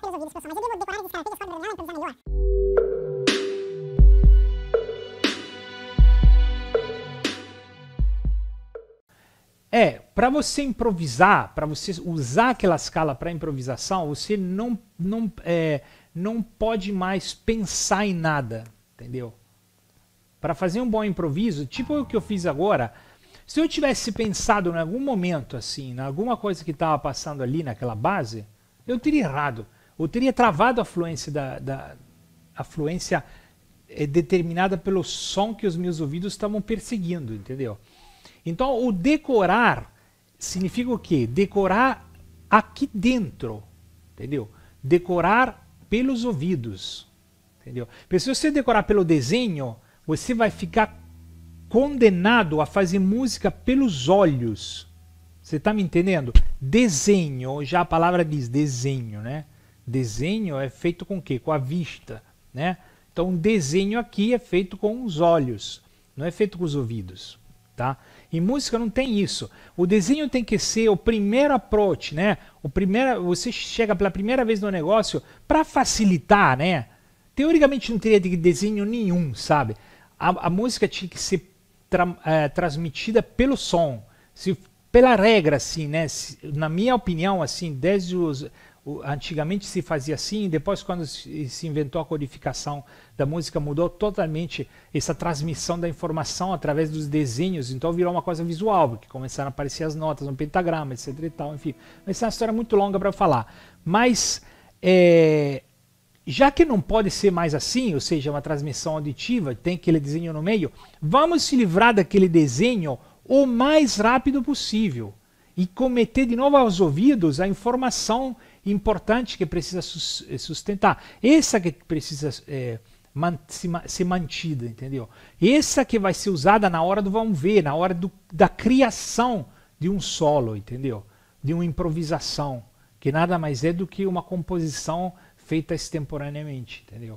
som, mas eu devo decorar formas, improvisar melhor. É, para você improvisar, para você usar aquela escala para improvisação, você não, não, é, não pode mais pensar em nada, entendeu? Para fazer um bom improviso, tipo o que eu fiz agora, se eu tivesse pensado em algum momento assim, em alguma coisa que estava passando ali naquela base, eu teria errado. Eu teria travado a fluência da, da a fluência é, determinada pelo som que os meus ouvidos estavam perseguindo, entendeu? Então, o decorar significa o quê? Decorar aqui dentro, entendeu? Decorar pelos ouvidos, entendeu? Porque se você decorar pelo desenho, você vai ficar condenado a fazer música pelos olhos. Você está me entendendo? Desenho, já a palavra diz desenho, né? Desenho é feito com o quê? Com a vista, né? Então, um desenho aqui é feito com os olhos, não é feito com os ouvidos, tá? Em música não tem isso. O desenho tem que ser o primeiro approach, né? O primeiro, você chega pela primeira vez no negócio para facilitar, né? Teoricamente não teria de desenho nenhum, sabe? A, a música tinha que ser tra, é, transmitida pelo som. Se, pela regra, assim, né? Na minha opinião, assim, desde os antigamente se fazia assim, depois quando se inventou a codificação da música mudou totalmente essa transmissão da informação através dos desenhos, então virou uma coisa visual, porque começaram a aparecer as notas, um pentagrama, etc e tal, enfim. Essa é uma história muito longa para falar. Mas é, já que não pode ser mais assim, ou seja, uma transmissão auditiva, tem aquele desenho no meio, vamos se livrar daquele desenho o mais rápido possível e cometer de novo aos ouvidos a informação importante que precisa eh, sustentar. Essa que precisa é, ser mantida, entendeu? Essa que vai ser usada na hora do vamos ver, na hora do, da criação de um solo, entendeu? De uma improvisação, que nada mais é do que uma composição feita extemporaneamente, entendeu?